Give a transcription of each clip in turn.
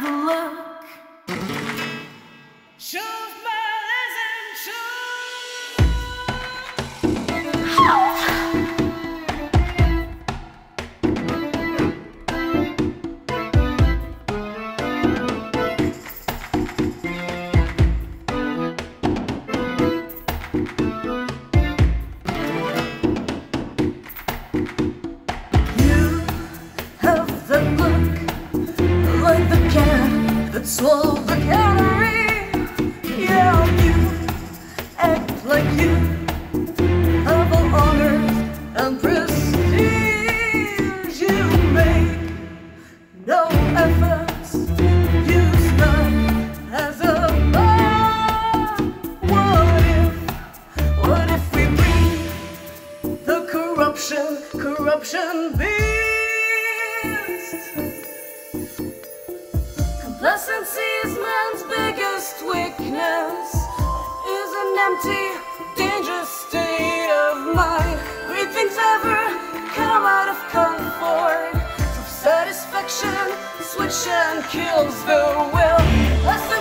have the look. You cat that swallowed the canary. Yeah, you act like you have all honor and prestige. You make no efforts, use none as a bar. What if, what if we bring the corruption, corruption beast. Complacency is man's biggest weakness. Is an empty, dangerous state of mind. Great things ever come out of comfort. Self-satisfaction, switch and kills the will. Complacency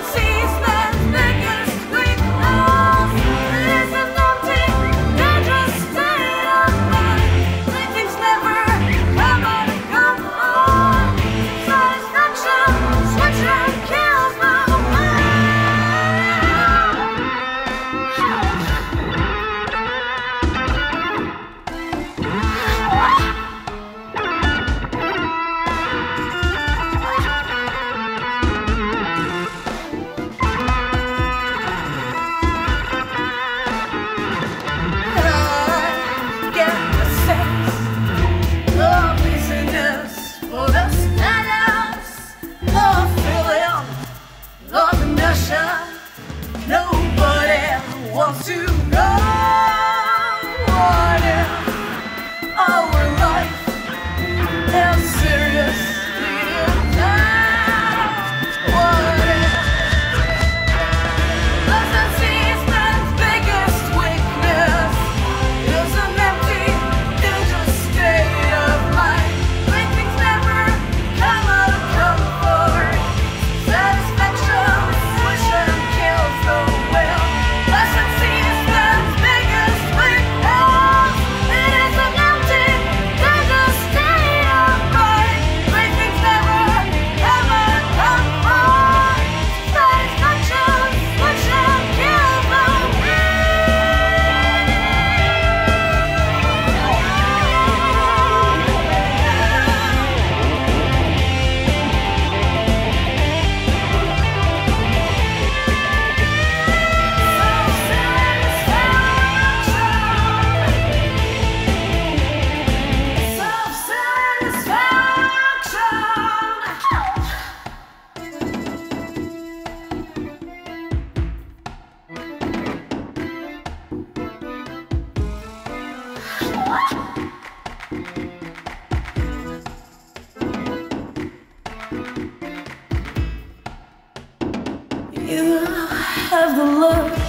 Wants to know You have the look